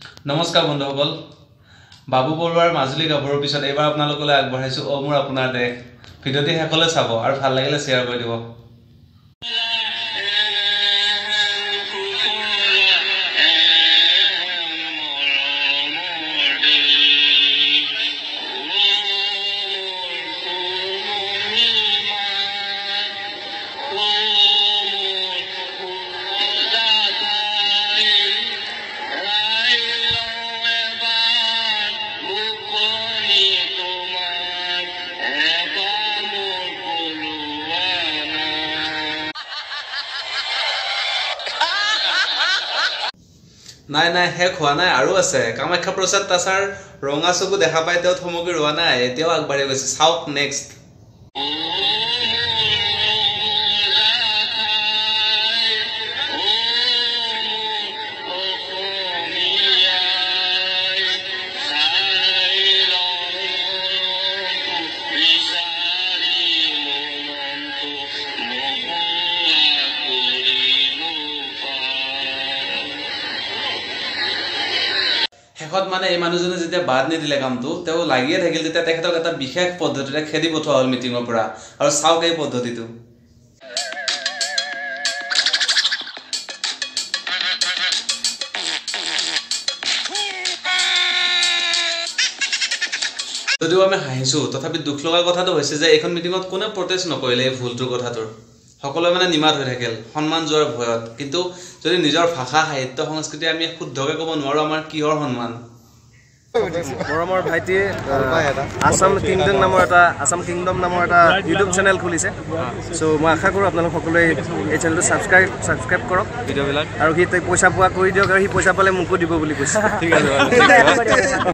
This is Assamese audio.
নমস্কাৰ বন্ধুসকল বাবু বৰুৱাৰ মাজুলী গাভৰুৰ পিছত এইবাৰ আপোনালোকলৈ আগবঢ়াইছোঁ অ মোৰ আপোনাৰ দেশ। ভিডিঅ'টি শেষলৈ চাব আৰু ভাল লাগিলে শ্বেয়াৰ কৰি দিব। নাই নাই শেষ হোৱা নাই আৰু আছে। কামাখ্যা প্ৰসাদ তাছাৰ ৰঙা চকু দেখা পাই তেওঁ থমকি ৰোৱা নাই এতিয়াও আগবাঢ়ি গৈছে। চাওক নেক্সট শেষত মানে এই মানুহজনে যেতিয়া বাদ নিদিলে কামটো তেওঁ লাগিয়ে থাকিল তেতিয়া তেখেতক এটা বিশেষ পদ্ধতিৰে খেদি পঠোৱা হ'ল মিটিঙৰ পৰা। আৰু চাওক এই পদ্ধতিটো। যদিও আমি হাঁহিছোঁ তথাপি দুখ লগা কথাটো হৈছে যে এইখন মিটিঙত কোনে প্ৰটেষ্ট নকৰিলে এই ভুলটোৰ কথাটোৰ। সকলোৱে মানে নিমাত হৈ থাকিল সন্মান যোৱাৰ ভয়ত। কিন্তু যদি নিজৰ ভাষা সাহিত্য সংস্কৃতি আমি শুদ্ধকৈ ক'ব নোৱাৰোঁ আমাৰ কিহৰ সন্মান? মৰমৰ ভাইটিয়ে আছাম কিংডম নামৰ এটা আছাম কিংডম নামৰ এটা ইউটিউব চেনেল খুলিছে। চ' মই আশা কৰোঁ আপোনালোক সকলোৱে এই চেনেলটো ছাবস্ক্ৰাইব ছাবস্ক্ৰাইব কৰক। ভিডিঅ'বিলাক আৰু সি পইচা পোৱা কৰি দিয়ক আৰু সি পইচা পালে মোকো দিব বুলি কৈছে। ঠিক আছে।